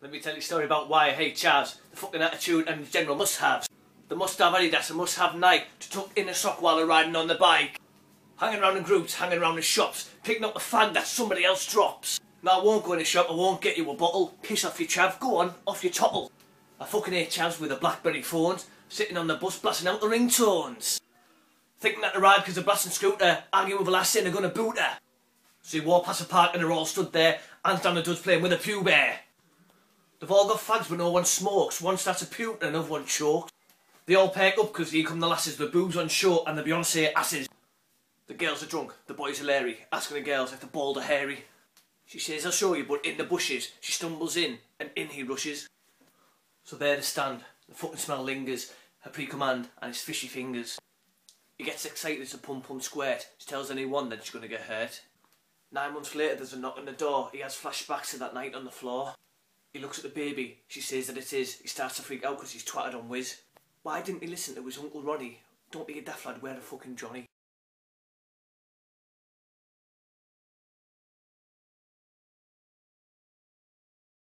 Let me tell you a story about why I hate chavs, the fucking attitude and the general must-haves. The must-have Adidas and must-have Nike to tuck in a sock while they're riding on the bike. Hanging around in groups, hanging around in shops, picking up the fan that somebody else drops. Now I won't go in a shop, I won't get you a bottle. Piss off your chav, go on, off your topple. I fucking hate chavs with a Blackberry phones, sitting on the bus blasting out the ringtones. Thinking that they ride because they're blasting scooter, arguing with a lass saying they're gonna boot her. So you walk past a park and they're all stood there, hands down the duds playing with a pew bear. They've all got fags but no one smokes, one starts a puke and another one chokes. They all pack up because here come the lasses with boobs on show and the Beyonce asses. The girls are drunk, the boys are leery, asking the girls if they're bald or hairy. She says, I'll show you, but in the bushes, she stumbles in, and in he rushes. So there they stand, the fucking smell lingers, her pre-command and his fishy fingers. He gets excited as a pum-pum squirt, she tells anyone that she's going to get hurt. Nine months later there's a knock on the door, he has flashbacks to that night on the floor. He looks at the baby, she says that it is, he starts to freak out because he's twatted on Wiz. Why didn't he listen to his Uncle Ronnie? Don't be a daft lad, wear a fucking Johnny.